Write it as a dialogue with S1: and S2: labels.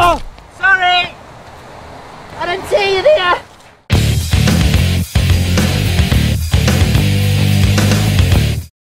S1: Oh! Sorry! I didn't see you there!